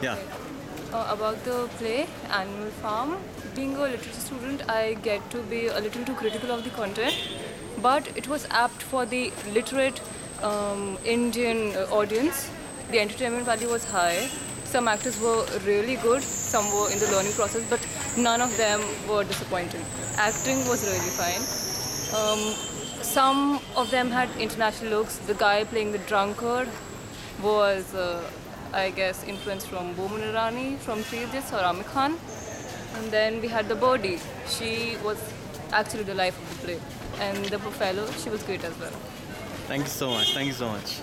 Yeah. Uh, about the play Animal Farm, being a literature student, I get to be a little too critical of the content, but it was apt for the literate um, Indian uh, audience. The entertainment value was high. Some actors were really good, some were in the learning process, but none of them were disappointing. Acting was really fine. Um, some of them had international looks. The guy playing the drunkard was, uh, I guess, influenced from Boman Irani, from Three or Aamir Khan. And then we had the body. She was actually the life of the play. And the fellow, she was great as well. Thank you so much. Thank you so much.